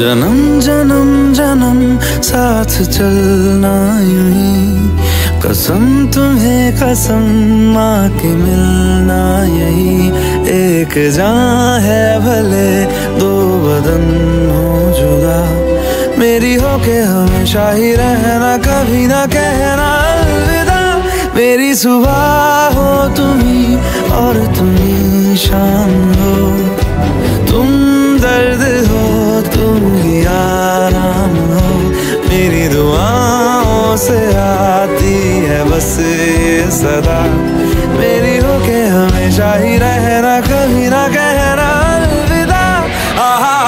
जन्म जन्म जन्म साथ चलना यूँ कसम तुम्हें कसम माँ के मिलना यही। एक जान है भले दो बदन हो जुदा। मेरी हो के हमेशा ही रहना, कभी ना कहना अलविदा। मेरी सुबह हो तुम्ही और तुम्ही शाम हो। से आती है बस ये सदा। मेरी हो के हमेशा ही रहना कभी ना कहना अलविदा। आहा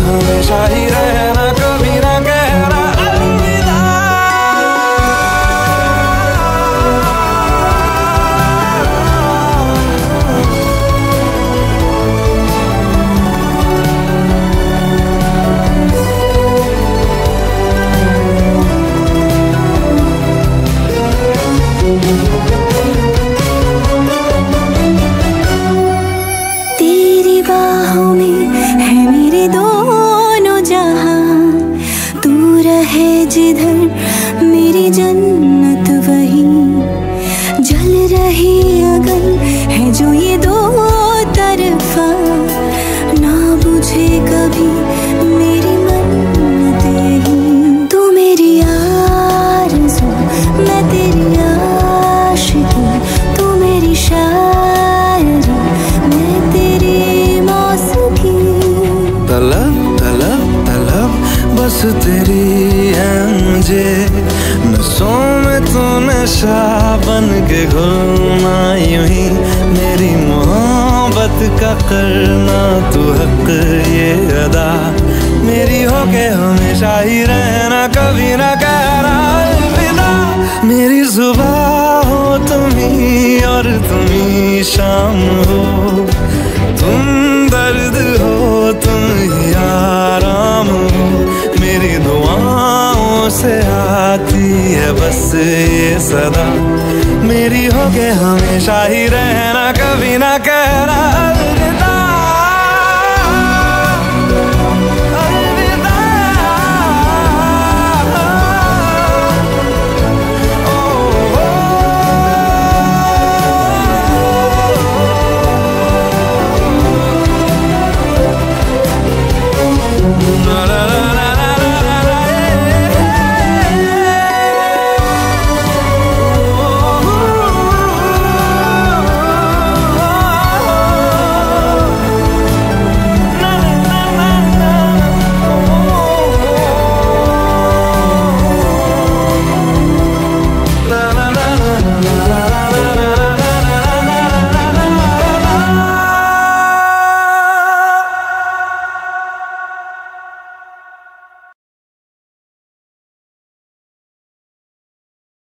हमेशा ही रहना रहे जिधर मेरी जन्नत वही। जल रही अगन है जो ये दो तरफा। ना बुझे कभी मेरी मन्नत यही। तू मेरी आरज़ू, मैं तेरी आशिकी। तू मेरी शायरी, मैं तेरी मौसीकी। तलब तलब तलब, बस तेरी नशा बन के घुलना यूँ ही मेरी मोहब्बत का करना तू हक ये अदा। मेरी हो के हमेशा ही रहना, कभी ना कहना अलविदा मेरी सुबह हो तुम्ही और तुम्ही शाम हो। बस ये सदा मेरी हो के हमेशा ही रहना कभी ना कहना।